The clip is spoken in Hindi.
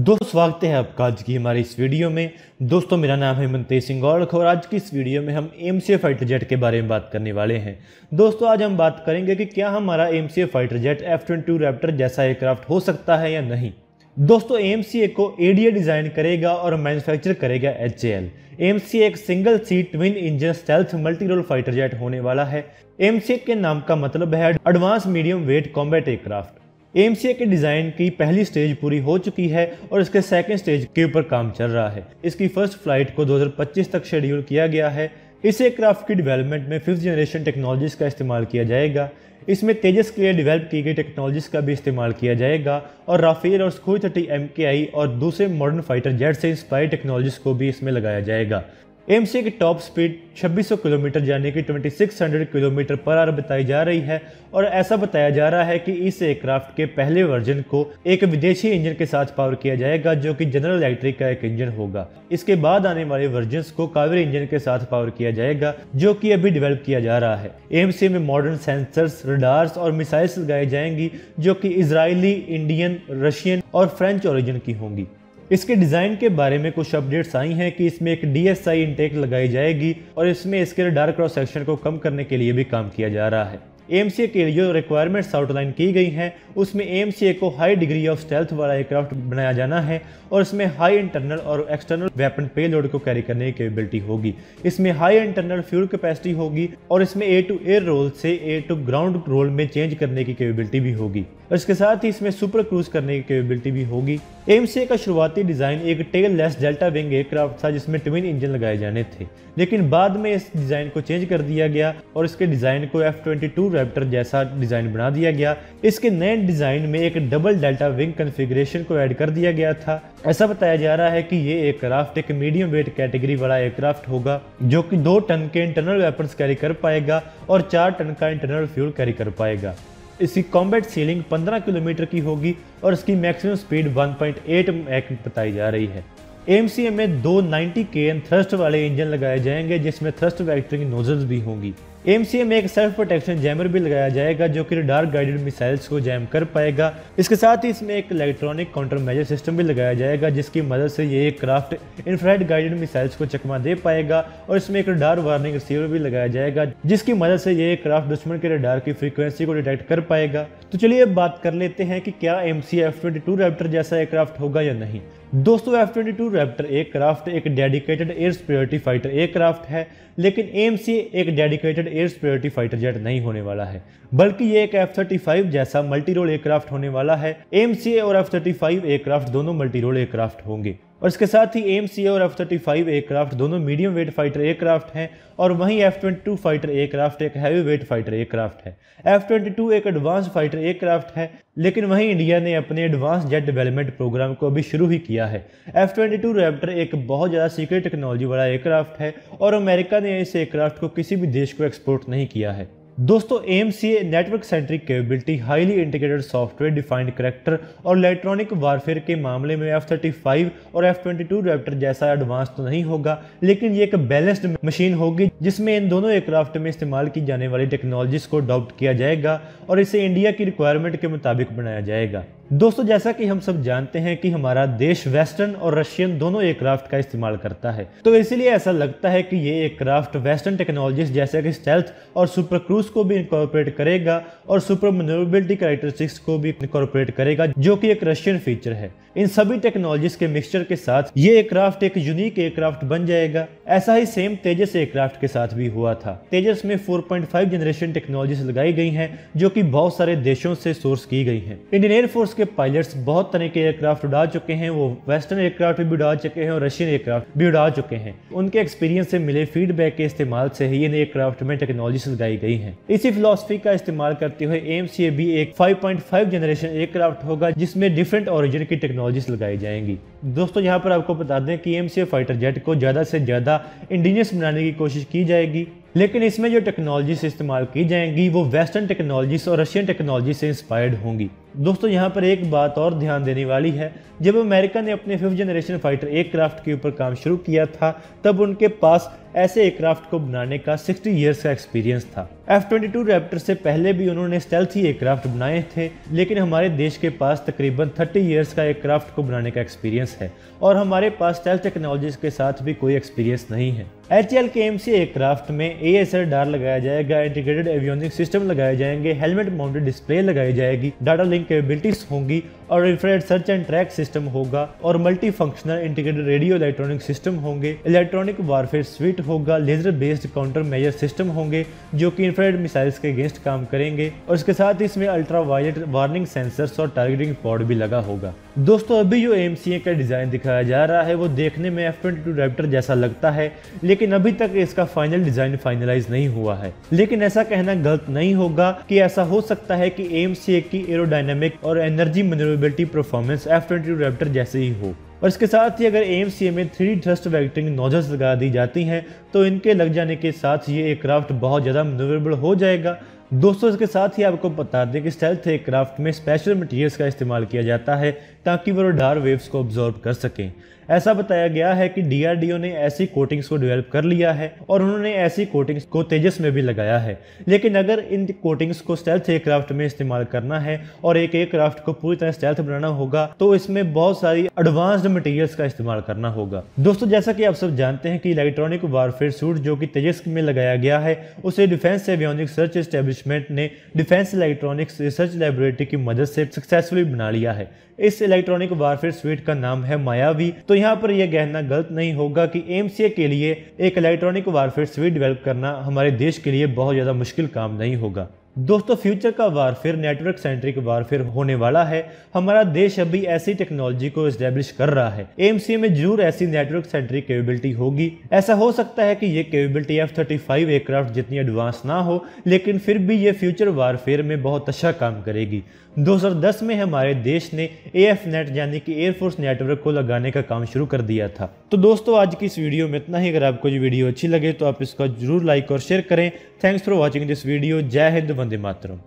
दोस्तों, स्वागत है आपका आज की हमारी इस वीडियो में। दोस्तों, मेरा नाम है मनतेज सिंह गौड़ख और आज की इस वीडियो में हम एम सी फाइटर जेट के बारे में बात करने वाले हैं। दोस्तों, आज हम बात करेंगे कि क्या हमारा M C fighter jet F twenty raptor जैसा एयरक्राफ्ट हो सकता है या नहीं। दोस्तों एम सी ए को एडीए डिज़ाइन करेगा और मैन्युफैक्चर करेगा H A L M C एक single seat twin engine stealth multi role fighter jet होने वाला है। एम के नाम का मतलब है advance medium weight combat aircraft M के डिज़ाइन की पहली स्टेज पूरी हो चुकी है और इसके सेकेंड स्टेज के ऊपर काम चल रहा है। इसकी फ़र्स्ट फ़्लाइट को 2025 तक शेड्यूल किया गया है। इस एयरक्राफ्ट की डेवलपमेंट में फिफ्थ जनरेशन टेक्नोलॉजीज़ का इस्तेमाल किया जाएगा। इसमें तेजस के लिए डेवलप की गई टेक्नोलॉजीज़ का भी इस्तेमाल किया जाएगा और राफेल और स्कूई थर्टी एम और दूसरे मॉडर्न फाइटर जेट से इंस्पायर टेक्नोलॉजीज़ को भी इसमें लगाया जाएगा। एमसी की टॉप स्पीड 2600 किलोमीटर, यानी कि 2600 किलोमीटर पर आवर बताई जा रही है। और ऐसा बताया जा रहा है कि इस एयरक्राफ्ट के पहले वर्जन को एक विदेशी इंजन के साथ पावर किया जाएगा, जो कि जनरल इलेक्ट्रिक का एक इंजन होगा। इसके बाद आने वाले वर्जन को कावेरी इंजन के साथ पावर किया जाएगा, जो कि अभी डेवलप किया जा रहा है। एमसी में मॉडर्न सेंसर्स रडार्स और मिसाइल्स लगाई जाएँगी, जो कि इसराइली इंडियन रशियन और फ्रेंच ओरिजिन की होंगी। इसके डिज़ाइन के बारे में कुछ अपडेट्स आई हैं कि इसमें एक डी एस आई इंटेक लगाई जाएगी और इसमें इसके डार्क क्रॉस सेक्शन को कम करने के लिए भी काम किया जा रहा है। एमसीए के जो रिक्वायरमेंट्स आउटलाइन की गई हैं, उसमें एमसीए को हाई डिग्री ऑफ़ स्टेल्थ वाला एयरक्राफ्ट बनाया जाना है और इसमें हाई इंटरनल और एक्सटर्नल वेपन पेलोड को कैरी करने की कैपेबिलिटी होगी। इसमें हाई इंटरनल फ्यूल कैपेसिटी होगी और इसमें ए टू एयर रोल से ए टू ग्राउंड रोल में चेंज करने की कैपेबिलिटी भी होगी। और इसके साथ ही इसमें सुपर क्रूज करने की कैपेबिलिटी भी होगी। एमसीए का शुरुआती डिज़ाइन एक tailless delta wing aircraft था, जिसमें ट्विन इंजन लगाए जाने थे। लेकिन बाद में इस डिज़ाइन को चेंज कर दिया गया और इसके डिज़ाइन को एफ़ ट्वेंटी रैप्टर जैसा डिज़ाइन बना दिया गया। इसके नए डिज़ाइन में एक डबल डेल्टा विंग कन्फिग्रेशन को ऐड कर दिया गया था। ऐसा बताया जा रहा है कि ये एयरक्राफ्ट एक मीडियम वेट कैटेगरी वाला एयरक्राफ्ट होगा, जो कि दो टन के इंटरनल वेपन्स कैरी कर पाएगा और चार टन का इंटरनल फ्यूल कैरी कर पाएगा। इसकी कॉम्बैट सीलिंग 15 किलोमीटर की होगी और इसकी मैक्सिमम स्पीड 1.8 मैक बताई जा रही है। एमसीएम में दो 90 के थ्रस्ट वाले इंजन लगाए जाएँगे, जिसमें थ्रस्ट वैक्टरिंग नोजल्स भी होंगी। एम में एक सेल्फ प्रोटेक्शन जैमर भी लगाया जाएगा, जो कि डार्क गाइडेड मिसाइल्स को जैम कर पाएगा। इसके साथ ही इसमें एक इलेक्ट्रॉनिक काउंटर मेजर सिस्टम भी लगाया जाएगा, जिसकी मदद से ये एक क्राफ्ट इन्फ्राइड गाइडेड मिसाइल्स को चकमा दे पाएगा। और इसमें एक रडार वार्निंग रिसीवर भी लगाया जाएगा, जिसकी मदद से ये एक क्राफ्ट दुश्मन के रडार की फ्रीक्वेंसी को डिटेक्ट कर पाएगा। तो चलिए अब बात कर लेते हैं कि क्या M C F twenty two जैसा एयरक्राफ्ट होगा या नहीं। दोस्तों F twenty two raptor aircraft एक dedicated air security fighter aircraft है, लेकिन एम एक dedicated air security fighter jet नहीं होने वाला है। बल्कि ये एक एफ़ थर्टी फाइव जैसा मल्टी रोल एयरक्राफ्ट होने वाला है। एम और एफ़ थर्टी फाइव एयरक्राफ्ट दोनों मल्टी रोल एयरक्राफ्ट होंगे। और इसके साथ ही एम सी और एफ़ थर्टी फाइव एयरक्राफ्ट दोनों मीडियम वेट फाइटर एयरक्राफ्ट हैं, और वहीं F twenty two fighter aircraft एक हैवी वेट फाइटर एयरक्राफ्ट है। एफ़ ट्वेंटी टू एक एडवांस फाइटर एयरक्राफ्ट है, लेकिन वहीं इंडिया ने अपने एडवांस जेट डेवलपमेंट प्रोग्राम को अभी शुरू ही किया है। एफ़ ट्वेंटी टू रैप्टर एक बहुत ज़्यादा सीक्रेट टेक्नोलॉजी वाला एयरक्राफ्ट है, और अमेरिका ने इस एयरक्राफ्ट को किसी भी देश को एक्सपोर्ट नहीं किया है। दोस्तों M C A network centric capability highly integrated software defined character और इलेक्ट्रॉनिक वारफेयर के मामले में एफ़ थर्टी फाइव और एफ़ ट्वेंटी टू रैप्टर जैसा एडवांस तो नहीं होगा, लेकिन ये एक बैलेंस्ड मशीन होगी जिसमें इन दोनों एयरक्राफ्ट में इस्तेमाल की जाने वाली टेक्नोलॉजीज़ को अडॉप्ट किया जाएगा और इसे इंडिया की रिक्वायरमेंट के मुताबिक बनाया जाएगा। दोस्तों, जैसा कि हम सब जानते हैं कि हमारा देश वेस्टर्न और रशियन दोनों एयरक्राफ्ट का इस्तेमाल करता है। तो इसीलिए ऐसा लगता है कि ये एयरक्राफ्ट वेस्टर्न टेक्नोलॉजीज़ जैसे कि स्टेल्थ और सुपर क्रूज को भी इनकॉर्पोरेट करेगा और सुपर मनोबिलिटी कैरेक्टरिस्टिक्स को भी इनकॉर्पोरेट करेगा, जो कि एक रशियन फीचर है। इन सभी टेक्नोलॉजीज़ के मिक्सचर के साथ ये एयरक्राफ्ट एक यूनिक एयरक्राफ्ट बन जाएगा। ऐसा ही सेम तेजस एयरक्राफ्ट के साथ भी हुआ था। तेजस में 4.5 जनरेशन टेक्नोलॉजीज़ लगाई गई हैं, जो कि बहुत सारे देशों से सोर्स की गई हैं। इंडियन एयरफोर्स के पायलट्स बहुत तरह के एयरक्राफ्ट उड़ा चुके हैं, वो वेस्टर्न एयरक्राफ्ट भी उड़ा चुके हैं और रशियन एयरक्राफ्ट भी उड़ा चुके हैं। उनके एक्सपीरियंस से मिले फीडबैक के इस्तेमाल से ही इन एयरक्राफ्ट में टेक्नोलॉजी लगाई गई है। इसी फिलोसफी का इस्तेमाल करते हुए एम भी एक 5.5 जनरेशन एयरक्राफ्ट होगा, जिसमें डिफरेंट ऑरिजिन की टेक्नोलॉजीज़ लगाई जाएँगी। दोस्तों, यहाँ पर आपको बता दें कि एम फाइटर जेट को ज़्यादा से ज़्यादा इंडिजियस बनाने की कोशिश की जाएगी, लेकिन इसमें जो टेक्नोलॉजीज़ इस्तेमाल की जाएँगी, वो वेस्टर्न टेक्नोलॉजीज़ और रशियन टेक्नोलॉजी से इंस्पायर्ड होंगी। दोस्तों, यहाँ पर एक बात और ध्यान देने वाली है। जब अमेरिका ने अपने फिफ्थ जनरेशन फाइटर एयरक्राफ्ट के ऊपर काम शुरू किया था, तब उनके पास ऐसे एयरक्राफ्ट को बनाने का 60 इयर्स का एक्सपीरियंस था। एफ़ ट्वेंटी रैप्टर से पहले भी उन्होंने स्टेल्थी एयरक्राफ्ट बनाए थे, लेकिन हमारे देश के पास तकरीबन 30 इयर्स का एयरक्राफ्ट को बनाने का एक्सपीरियंस है, और हमारे पास स्टेल्थ टेक्नोलॉजीज़ के साथ भी कोई एक्सपीरियंस नहीं है। एच एल के एम सी एयरक्राफ्ट में ए एस एल डार लगाया जाएगा इंटीग्रेटेड एवियोनिक सिस्टम लगाए जाएँगे हेलमेट माउंटेड डिस्प्ले लगाई जाएगी डाटा लिंक कैपेबिलिटीज होंगी और infrared search and track system होगा और multi functional integrated radio electronic system होंगे इलेक्ट्रॉनिक वारफेयर स्वीट होगा laser based counter measure system होंगे, जो कि इंफ्रारेड मिसाइल्स के अगेंस्ट काम करेंगे, और इसके साथ इसमें अल्ट्रा वायलेट वार्निंग सेंसर्स और टारगेटिंग पॉड भी लगा होगा। दोस्तों, अभी जो एमसीए का डिज़ाइन दिखाया जा रहा है, वो देखने में एफ़ ट्वेंटी रैप्टर जैसा लगता है, लेकिन अभी तक इसका फाइनल डिज़ाइन फाइनलाइज नहीं हुआ है। लेकिन ऐसा कहना गलत नहीं होगा कि ऐसा हो सकता है कि एम की एरोडायनेमिक और energy manoeuvrability performance F twenty Raptor जैसे ही हो। और इसके साथ ही अगर एम सी में थ्री थ्रस्ट वैक्टिंग नोजल्स लगा दी जाती हैं तो इनके लग जाने के साथ ये एयरक्राफ्ट बहुत ज़्यादा मनोवरेबल हो जाएगा। दोस्तों, इसके साथ ही आपको बता दें कि स्टेल्थ एयरक्राफ्ट में स्पेशल मटेरियल्स का इस्तेमाल किया जाता है, ताकि वो रडार वेव्स को ऑब्जॉर्व कर सकें। ऐसा बताया गया है कि डीआरडीओ ने ऐसी कोटिंग्स को डेवलप कर लिया है और उन्होंने ऐसी कोटिंग्स को तेजस में भी लगाया है। लेकिन अगर इन कोटिंग्स को स्टेल्थ एयरक्राफ्ट में इस्तेमाल करना है और एक एयरक्राफ्ट को पूरी तरह स्टेल्थ बनाना होगा तो इसमें बहुत सारी एडवांस्ड मटेरियल्स का इस्तेमाल करना होगा। दोस्तों, जैसा कि आप सब जानते हैं कि इलेक्ट्रॉनिक वारफेयर सूट जो कि तेजस में लगाया गया है, उसे डिफेंस एवियोनिक सर्च एस्टेब्लिशमेंट ने डिफेंस इलेक्ट्रॉनिक्स रिसर्च लेबोरेटरी की मदद से सक्सेसफुली बना लिया है। इस इलेक्ट्रॉनिक वारफेयर स्वीट का नाम है मायावी तो यहाँ पर यह कहना गलत नहीं होगा कि एम के लिए एक इलेक्ट्रॉनिक वारफेयर स्वीट डेवलप करना हमारे देश के लिए बहुत ज़्यादा मुश्किल काम नहीं होगा। दोस्तों फ्यूचर का वारफेयर नेटवर्क सेंट्रिक वारफेयर होने वाला है। हमारा देश अभी ऐसी टेक्नोलॉजी को इस्टेब्लिश कर रहा है। एमसीए में ज़रूर ऐसी नेटवर्क सेंट्रिक कैपेबिलिटी होगी। ऐसा हो सकता है कि ये capability F thirty five aircraft जितनी एडवांस ना हो, लेकिन फिर भी ये फ्यूचर वारफेयर में बहुत अच्छा काम करेगी। 2010 में हमारे देश ने ए एफ़ नेट यानी कि एयरफोर्स नेटवर्क को लगाने का काम शुरू कर दिया था। तो दोस्तों, आज की इस वीडियो में इतना ही। अगर आपको ये वीडियो अच्छी लगे तो आप इसका ज़रूर लाइक और शेयर करें। Thanks for watching this video जय हिंद, वंदे मातरम।